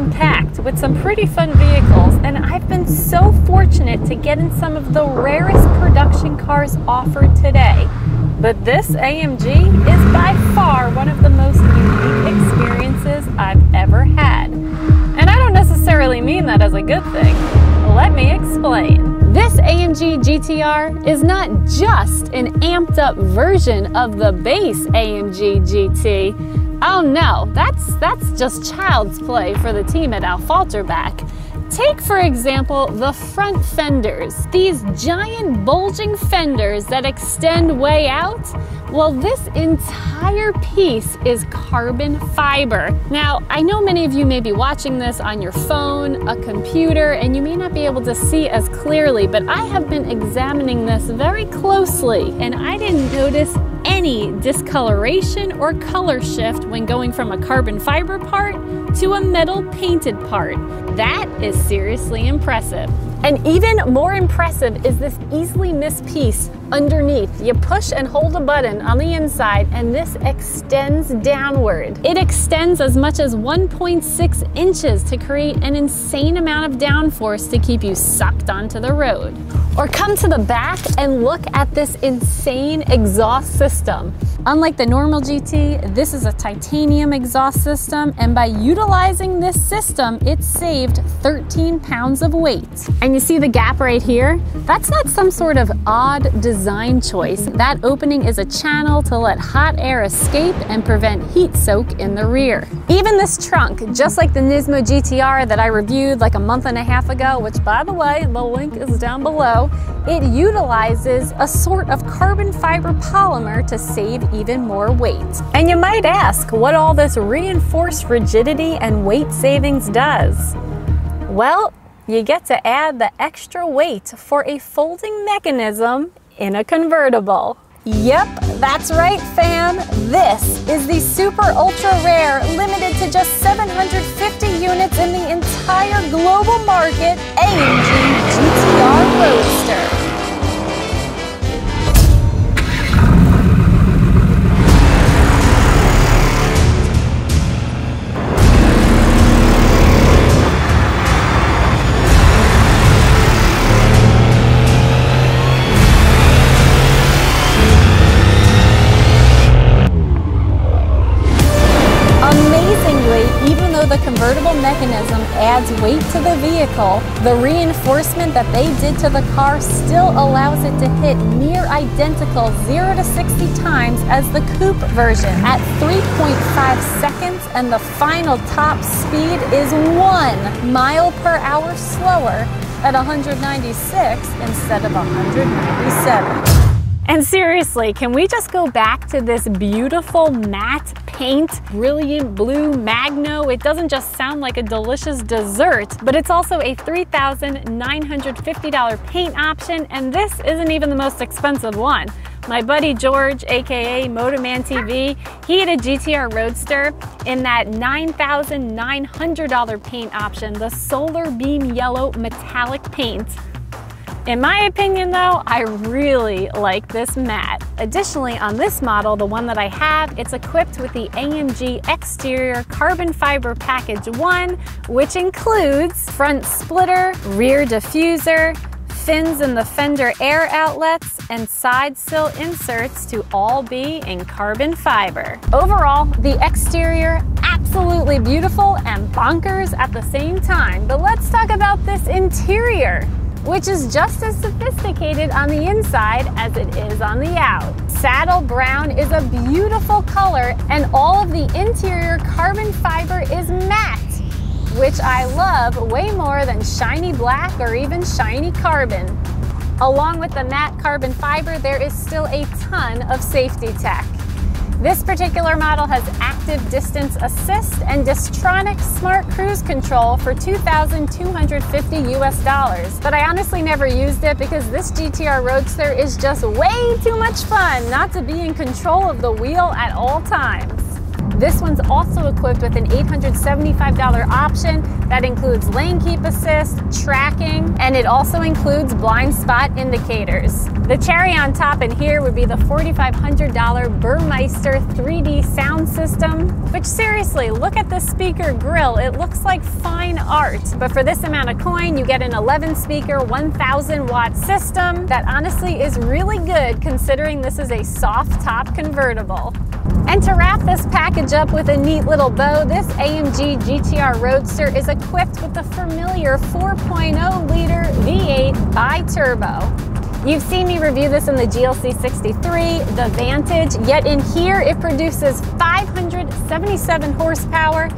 Been packed with some pretty fun vehicles, and I've been so fortunate to get in some of the rarest production cars offered today. But this AMG is by far one of the most unique experiences I've ever had. And I don't necessarily mean that as a good thing. Let me explain. This AMG GTR is not just an amped up version of the base AMG GT. Oh no, that's, that's just child's play for the team at Affalterbach. Take, for example, the front fenders. These giant bulging fenders that extend way out. Well, this entire piece is carbon fiber. Now, I know many of you may be watching this on your phone, a computer, and you may not be able to see as clearly, but I have been examining this very closely, and I didn't notice any discoloration or color shift when going from a carbon fiber part to a metal painted part. That is seriously impressive. And even more impressive is this easily missed piece underneath. You push and hold a button on the inside and this extends downward. It extends as much as 1.6 inches to create an insane amount of downforce to keep you sucked onto the road. Or come to the back and look at this insane exhaust system. Unlike the normal GT, this is a titanium exhaust system, and by utilizing this system, it saved 13 pounds of weight. And you see the gap right here? That's not some sort of odd design choice. That opening is a channel to let hot air escape and prevent heat soak in the rear. Even this trunk, just like the Nismo GTR that I reviewed like a month and a half ago, which by the way, the link is down below, it utilizes a sort of carbon fiber polymer to save even more weight. And you might ask what all this reinforced rigidity and weight savings does. Well, you get to add the extra weight for a folding mechanism in a convertible. Yep, that's right, fam. This is the super ultra rare, limited to just 750 units in the entire global market AMG GTR Roadster. Vehicle, the reinforcement that they did to the car still allows it to hit near identical 0 to 60 times as the coupe version at 3.5 seconds and the final top speed is 1 mile per hour slower at 196 instead of 197. And seriously, can we just go back to this beautiful matte paint, brilliant blue Magno? It doesn't just sound like a delicious dessert, but it's also a $3,950 paint option, and this isn't even the most expensive one. My buddy George, aka Motoman TV, he had a GTR Roadster in that $9,900 paint option, the Solar Beam Yellow Metallic Paint. In my opinion though, I really like this mat. Additionally, on this model, the one that I have, it's equipped with the AMG exterior carbon fiber package 1, which includes front splitter, rear diffuser, fins in the fender air outlets, and side sill inserts to all be in carbon fiber. Overall, the exterior absolutely beautiful and bonkers at the same time. But let's talk about this interior which is just as sophisticated on the inside as it is on the out. Saddle brown is a beautiful color and all of the interior carbon fiber is matte, which I love way more than shiny black or even shiny carbon. Along with the matte carbon fiber, there is still a ton of safety tech. This particular model has active distance assist and Distronic smart cruise control for 2,250 US dollars. But I honestly never used it because this GTR Roadster is just way too much fun not to be in control of the wheel at all times. This one's also equipped with an $875 option that includes lane keep assist, tracking, and it also includes blind spot indicators. The cherry on top in here would be the $4,500 Burmester 3D sound system, which seriously, look at the speaker grill. It looks like fine art. But for this amount of coin, you get an 11 speaker, 1000 watt system that honestly is really good considering this is a soft top convertible. And to wrap this package up with a neat little bow, this AMG GTR Roadster is equipped with the familiar 4.0 liter V8 bi-turbo. You've seen me review this in the GLC 63, the Vantage, yet in here it produces 577 horsepower,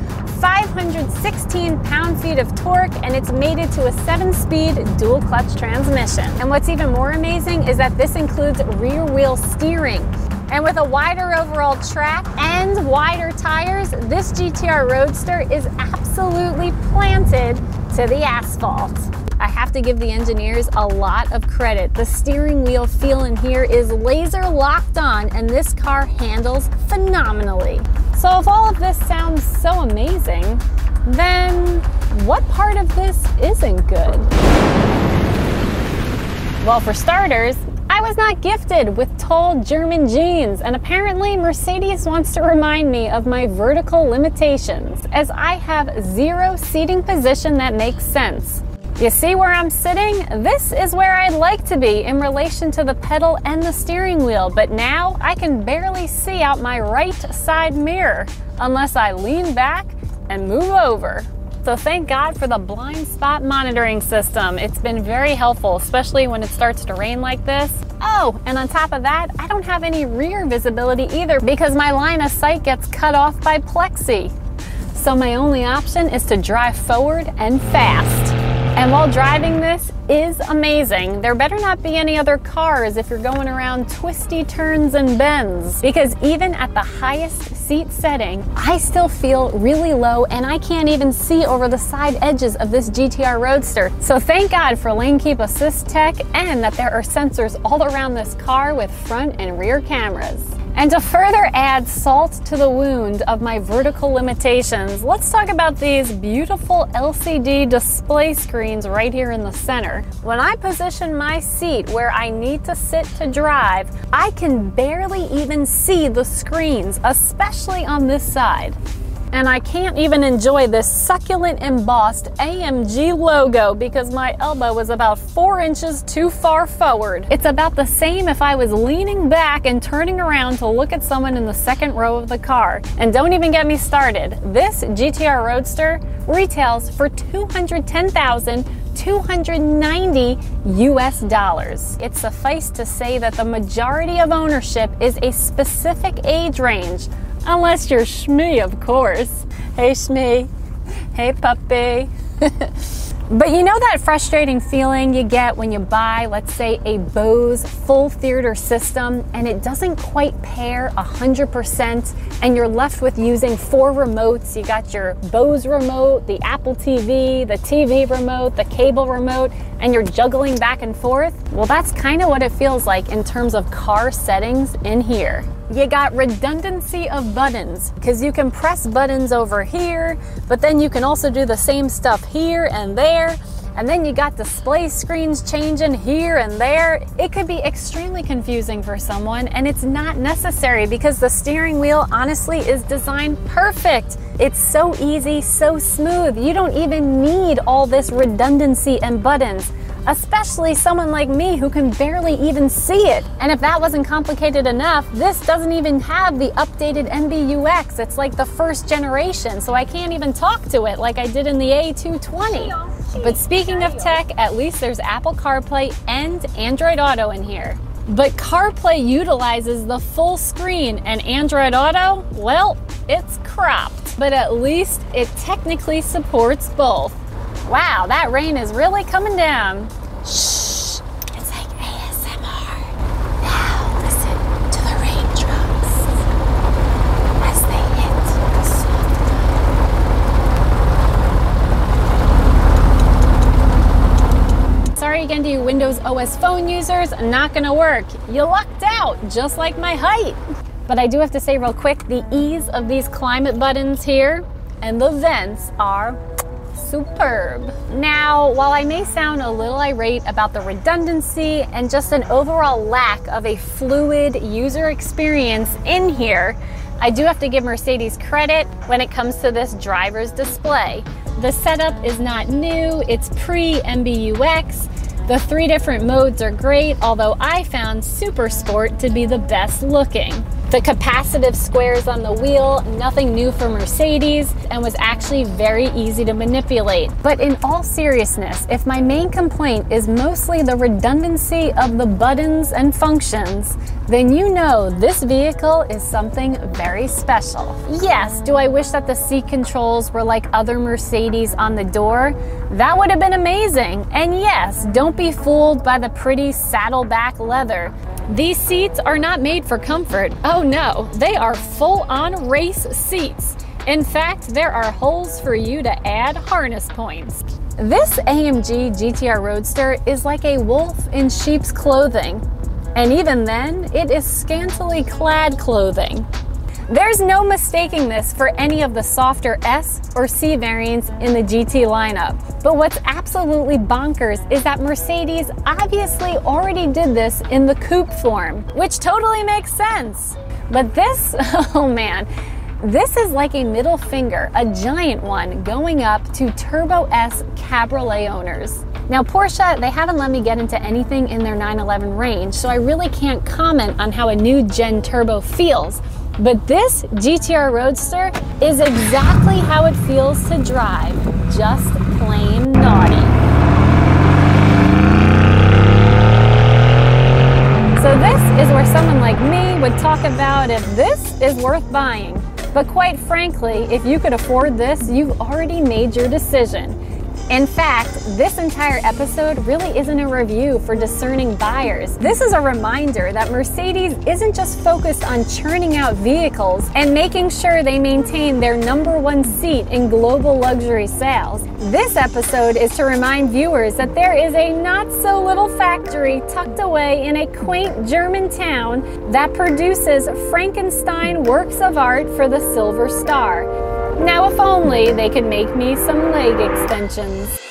516 pound-feet of torque, and it's mated to a seven-speed dual-clutch transmission. And what's even more amazing is that this includes rear-wheel steering. And with a wider overall track and wider tires, this GTR Roadster is absolutely planted to the asphalt. I have to give the engineers a lot of credit. The steering wheel feel in here is laser locked on and this car handles phenomenally. So if all of this sounds so amazing, then what part of this isn't good? Well, for starters, I was not gifted with tall German jeans, and apparently Mercedes wants to remind me of my vertical limitations, as I have zero seating position that makes sense. You see where I'm sitting? This is where I'd like to be in relation to the pedal and the steering wheel, but now I can barely see out my right side mirror unless I lean back and move over. So thank God for the blind spot monitoring system. It's been very helpful, especially when it starts to rain like this. Oh, and on top of that, I don't have any rear visibility either because my line of sight gets cut off by plexi. So my only option is to drive forward and fast. And while driving this is amazing, there better not be any other cars if you're going around twisty turns and bends. Because even at the highest seat setting, I still feel really low and I can't even see over the side edges of this GTR Roadster. So thank God for lane keep assist tech and that there are sensors all around this car with front and rear cameras. And to further add salt to the wound of my vertical limitations, let's talk about these beautiful LCD display screens right here in the center. When I position my seat where I need to sit to drive, I can barely even see the screens, especially on this side and I can't even enjoy this succulent embossed AMG logo because my elbow is about four inches too far forward. It's about the same if I was leaning back and turning around to look at someone in the second row of the car. And don't even get me started. This GTR Roadster retails for 210,000 290 US dollars. It suffice to say that the majority of ownership is a specific age range Unless you're Shmee, of course. Hey, Shmee. Hey, puppy. But you know that frustrating feeling you get when you buy, let's say, a Bose full theater system and it doesn't quite pair 100% and you're left with using four remotes. You got your Bose remote, the Apple TV, the TV remote, the cable remote, and you're juggling back and forth? Well, that's kind of what it feels like in terms of car settings in here. You got redundancy of buttons because you can press buttons over here, but then you can also do the same stuff here and there. And then you got display screens changing here and there. It could be extremely confusing for someone, and it's not necessary because the steering wheel honestly is designed perfect. It's so easy, so smooth. You don't even need all this redundancy and buttons especially someone like me who can barely even see it. And if that wasn't complicated enough, this doesn't even have the updated MBUX. It's like the first generation, so I can't even talk to it like I did in the A220. But speaking of tech, at least there's Apple CarPlay and Android Auto in here. But CarPlay utilizes the full screen, and Android Auto, well, it's cropped. But at least it technically supports both. Wow, that rain is really coming down. Shh, it's like ASMR. Now listen to the raindrops as they hit the soft Sorry again to you Windows OS phone users, not gonna work. You lucked out, just like my height. But I do have to say real quick, the ease of these climate buttons here and the vents are superb. Now, while I may sound a little irate about the redundancy and just an overall lack of a fluid user experience in here, I do have to give Mercedes credit when it comes to this driver's display. The setup is not new, it's pre-MBUX. The three different modes are great, although I found Super Sport to be the best looking. The capacitive squares on the wheel, nothing new for Mercedes, and was actually very easy to manipulate. But in all seriousness, if my main complaint is mostly the redundancy of the buttons and functions, then you know this vehicle is something very special. Yes, do I wish that the seat controls were like other Mercedes on the door? That would have been amazing. And yes, don't be fooled by the pretty saddleback leather. These seats are not made for comfort. Oh no, they are full on race seats. In fact, there are holes for you to add harness points. This AMG GTR Roadster is like a wolf in sheep's clothing. And even then, it is scantily clad clothing. There's no mistaking this for any of the softer S or C variants in the GT lineup. But what's absolutely bonkers is that Mercedes obviously already did this in the coupe form, which totally makes sense. But this, oh man, this is like a middle finger, a giant one, going up to Turbo S Cabriolet owners. Now, Porsche, they haven't let me get into anything in their 911 range, so I really can't comment on how a new gen turbo feels. But this GTR Roadster is exactly how it feels to drive, just plain naughty. So this is where someone like me would talk about if this is worth buying. But quite frankly, if you could afford this, you've already made your decision. In fact, this entire episode really isn't a review for discerning buyers. This is a reminder that Mercedes isn't just focused on churning out vehicles and making sure they maintain their number one seat in global luxury sales. This episode is to remind viewers that there is a not so little factory tucked away in a quaint German town that produces Frankenstein works of art for the Silver Star. Now, if only they could make me some leg extensions.